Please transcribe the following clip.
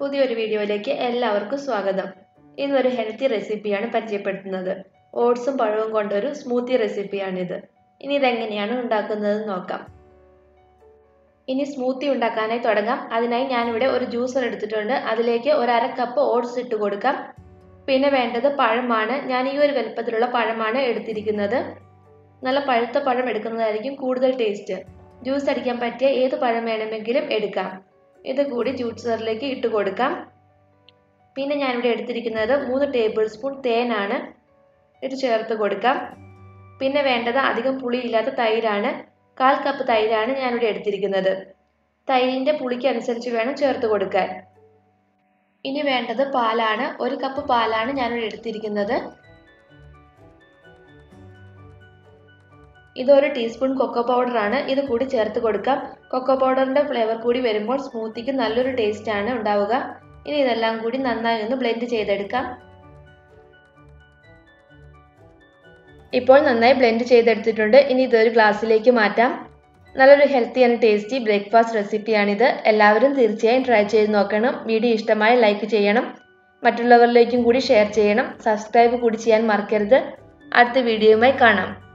പുതിയൊരു വീഡിയോയിലേക്ക് എല്ലാവർക്കും സ്വാഗതം. ഇന്നൊരു ഹെൽത്തി റെസിപ്പിയാണ് പരിചയപ്പെടുത്തുന്നത്. ഓട്സും പഴവും കൊണ്ടൊരു സ്മൂത്തി റെസിപ്പിയാണിത് ഇനി ഇതെങ്ങനെയാണ് ഉണ്ടാക്കുന്നത് നോക്കാം. ഇനി സ്മൂത്തി ഉണ്ടാക്കാനായി തുടങ്ങാം. അതിനായി ഞാനിവിടെ ഒരു ജ്യൂസർ എടുത്തിട്ടുണ്ട്. അതിലേക്ക് ഒരു അര കപ്പ് ഓട്സ് ഇട്ട് കൊടുക്കാം. പിന്നെ വേണ്ടത് പഴമാണ്. ഞാൻ ഈ ഒരു വലുപ്പത്തിലുള്ള പഴമാണ് എടുത്തിരിക്കുന്നത്. നല്ല പഴുത്ത പഴം എടുക്കുന്നതായിരിക്കും കൂടുതൽ ടേസ്റ്റ് ജ്യൂസ് അടിക്കാൻ പറ്റിയ ഏത് പഴം വേണമെങ്കിലും എടുക്കാം. ഇത് കൂടി ജ്യൂസറിലേക്ക് ഇട്ട് കൊടുക്കാം. പിന്നെ ഞാനിവിടെ എടുത്തിരിക്കുന്നത് മൂന്ന് ടേബിൾ സ്പൂൺ തേനാണ് ഇത് ചേർത്ത് കൊടുക്കാം. പിന്നെ വേണ്ടത് അധികം പുളിയില്ലാത്ത തൈരാണ്. കാൽ കപ്പ് തൈരാണ് ഞാനിവിടെ എടുത്തിരിക്കുന്നത്. തൈരിന്റെ പുളിക്ക് അനുസരിച്ച് വേണം ചേർത്ത് കൊടുക്കാൻ. ഇനി വേണ്ടത് പാലാണ്. ഒരു കപ്പ് പാലാണ് ഞാനിവിടെ എടുത്തിരിക്കുന്നത്. ഇതൊരു ടീസ്പൂൺ കൊക്കോ ആണ്. ഇത് കൂടി ചേർത്ത് കൊടുക്കാം. കൊക്കോ പൗഡറിന്റെ ഫ്ലേവർ കൂടി വരുമ്പോൾ സ്മൂത്തിക്ക് നല്ലൊരു ടേസ്റ്റ് ആണ് ഉണ്ടാവുക. ഇനി ഇതെല്ലാം കൂടി നന്നായി ഒന്ന് ബ്ലെൻഡ് ചെയ്തെടുക്കാം. ഇപ്പോൾ നന്നായി ബ്ലെൻഡ് ചെയ്തെടുത്തിട്ടുണ്ട്. ഇനി ഇതൊരു ഗ്ലാസ്സിലേക്ക് മാറ്റാം. നല്ലൊരു ഹെൽത്തി ആൻഡ് ടേസ്റ്റി ബ്രേക്ക്ഫാസ്റ്റ് റെസിപ്പിയാണിത് എല്ലാവരും തീർച്ചയായും ട്രൈ ചെയ്ത് നോക്കണം. വീഡിയോ ഇഷ്ടമായി ലൈക്ക് ചെയ്യണം. മറ്റുള്ളവരിലേക്കും കൂടി ഷെയർ ചെയ്യണം. സബ്സ്ക്രൈബ് കൂടി ചെയ്യാൻ മറക്കരുത്. അടുത്ത വീഡിയോയുമായി കാണാം.